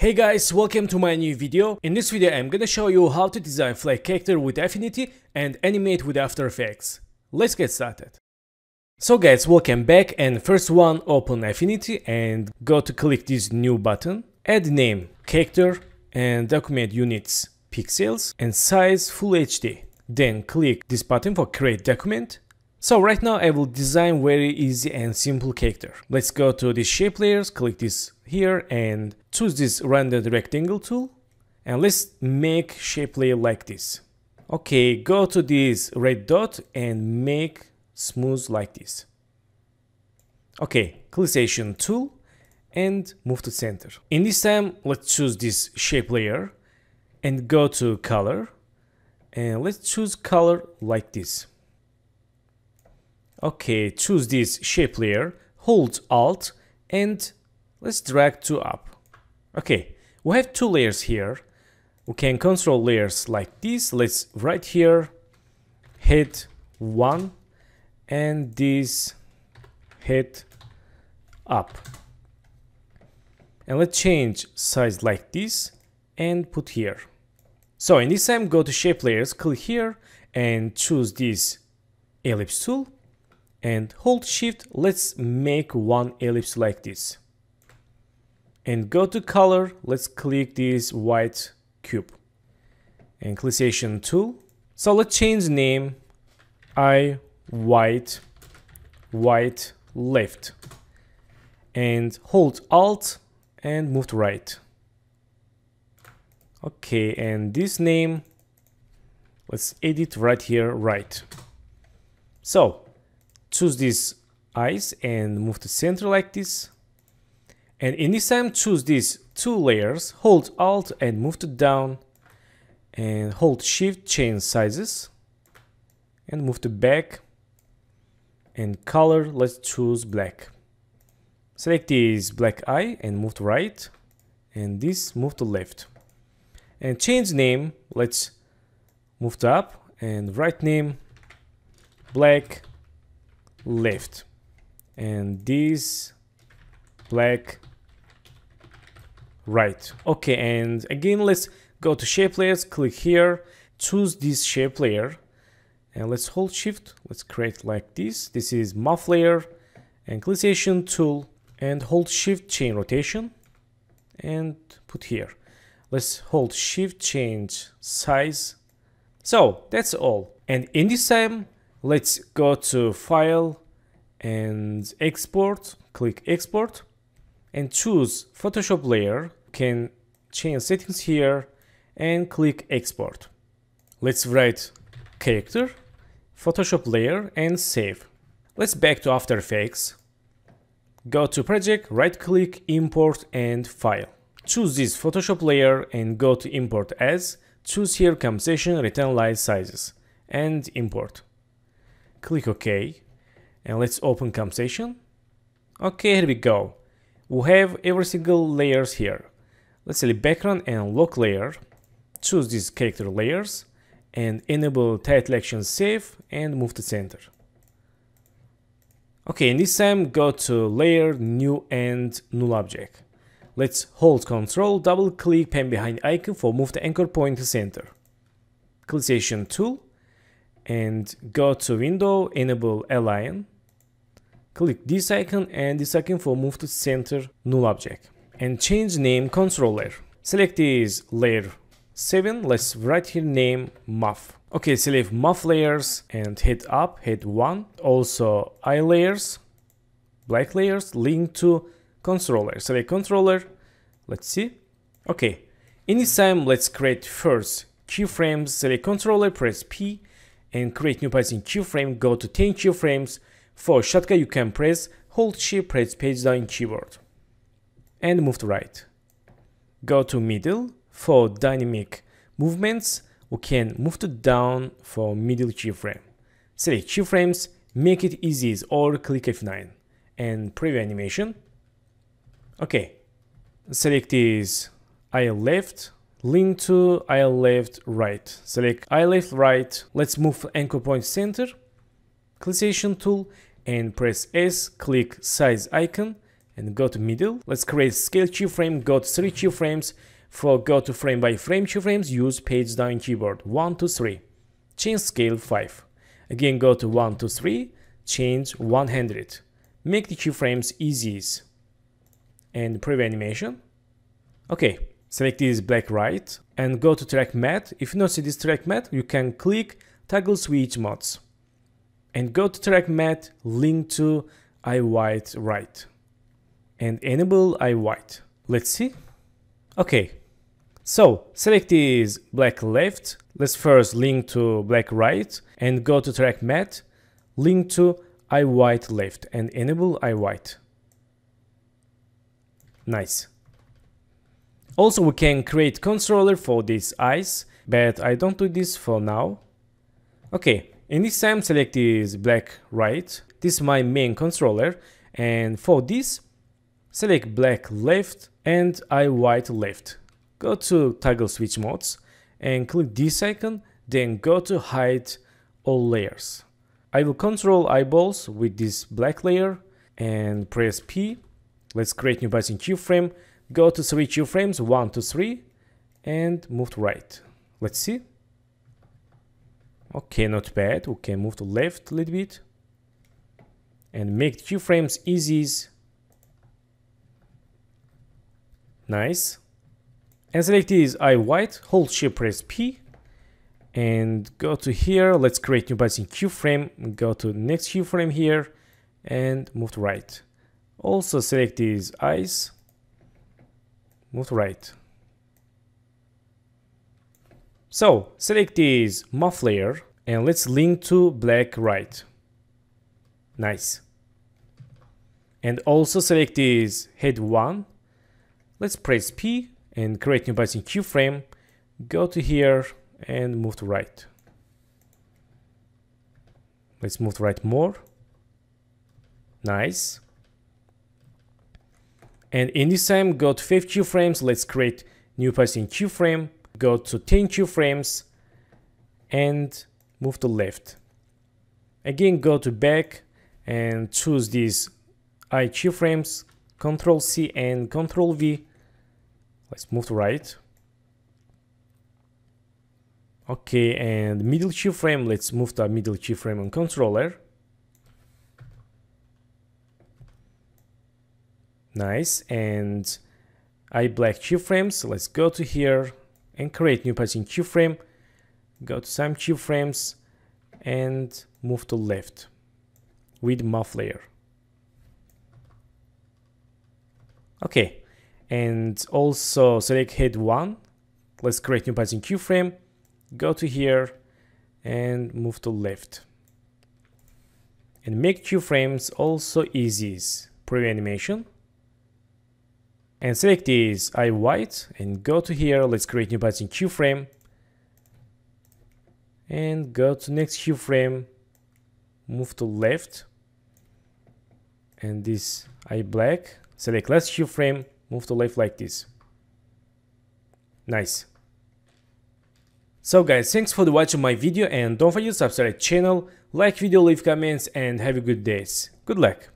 Hey guys, welcome to my new video. In this video I'm gonna show you how to design flat character with Affinity and animate with After Effects. Let's get started. So guys, welcome back and first one open Affinity and go to click this new button. Add name, character and document units, pixels and size full HD. Then click this button for create document so right now I will design very easy and simple character. Let's go to the shape layers, click this here and choose this rounded rectangle tool. And let's make shape layer like this. Okay, go to this red dot and make smooth like this. Okay, clickation tool and move to center. In this time, let's choose this shape layer and go to color and let's choose color like this. Okay, choose this shape layer, hold Alt, and let's drag two up. Okay, we have two layers here. We can control layers like this. Let's right here, hit one, and this hit up. And let's change size like this and put here. So in this time, go to shape layers, click here and choose this ellipse tool and hold shift let's make one ellipse like this. And go to color let's click this white cube. And clickation tool. So let's change name. I white white left. And hold alt and move to right. Okay and this name let's edit right here right. So choose these eyes and move to center like this. And in this time, choose these two layers, hold Alt and move to down and hold Shift, change sizes and move to back and color, let's choose black. Select this black eye and move to right and this move to left. And change name, let's move to up and right name black left. And this black right. Okay and again let's go to shape layers click here choose this shape layer and let's hold shift let's create like this. This is muff layer and clickation tool and hold shift chain rotation and put here. Let's hold shift change size. So that's all. And in this time let's go to file and export. Click export and choose photoshop layer. Can change settings here and click export. Let's write character photoshop layer and save. Let's back to after effects. Go to project right click import and file. Choose this photoshop layer and go to import as. Choose here composition retain line sizes and import click OK and let's open composition. Okay, here we go. We have every single layers here. Let's select background and lock layer. Choose these character layers and enable title action save and move to center. Okay, in this time go to layer, new and null object. Let's hold Ctrl, double click pan behind icon for move the anchor point to center. Clickation tool and go to window, enable align. Click this icon and this icon for move to center null object. And change name controller. Select this layer 7. Let's write here name muff. Okay, select muff layers and hit up, hit 1. Also eye layers, black layers, link to controller. Select controller. Let's see. Okay, in this time, let's create first keyframes. Select controller, press P and create new position keyframe, go to 10 keyframes. For shortcut you can press hold shift press page down in keyboard and move to right. Go to middle for dynamic movements. We can move to down for middle keyframe. Select keyframes, make it easy or click F9 and preview animation. Okay, select this eye left link to I left right select I left right let's move anchor point center clickation tool and press s click size icon and go to middle. Let's create scale keyframe, go to 3 keyframes. For go to frame by frame keyframes, use page down keyboard 1 to 3. Change scale 5. Again go to 1 to 3, change 100. Make the keyframes easy and preview animation. Okay, select this black right and go to track matte. If you don't see this track matte, you can click toggle switch modes and go to track matte, link to eye white right and enable eye white. Let's see. Okay, so select this black left. Let's first link to black right and go to track mat, link to eye white left and enable eye white. Nice. Also we can create controller for these eyes, but I don't do this for now. Okay, in this time select this black right, this is my main controller, and for this select black left and eye white left. Go to toggle switch modes and click this icon, then go to hide all layers. I will control eyeballs with this black layer and press P. Let's create new position keyframe. Go to three keyframes, one to three, and move to right. Let's see. Okay, not bad. We can move to left a little bit and make keyframes easy. Nice. And select this eye white, hold shift press P and go to here. Let's create new position keyframe. Go to next keyframe here and move to right. Also select these eyes, move to right. So select this muff layer and let's link to black right. Nice. And also select this head one. Let's press P and create new position keyframe. Go to here and move to right. Let's move to right more. Nice. And in this time, go to 5 keyframes. Let's create new position keyframe. Go to 10 keyframes and move to left. Again, go to back and choose these eye keyframes. Control C and Control V. Let's move to right. Okay, and middle keyframe, let's move to middle keyframe on controller. Nice, and I black keyframes, let's go to here and create new position keyframe. Go to some keyframes and move to left with muff layer. Okay, and also select head 1. Let's create new position keyframe go to here and move to left. And make keyframes also easy. Preview animation. And select this eye white and go to here. Let's create new position keyframe. And go to next keyframe. Move to left. And this eye black. Select last keyframe. Move to left like this. Nice. So guys, thanks for watching my video and don't forget to subscribe channel, like video, leave comments and have a good days. Good luck!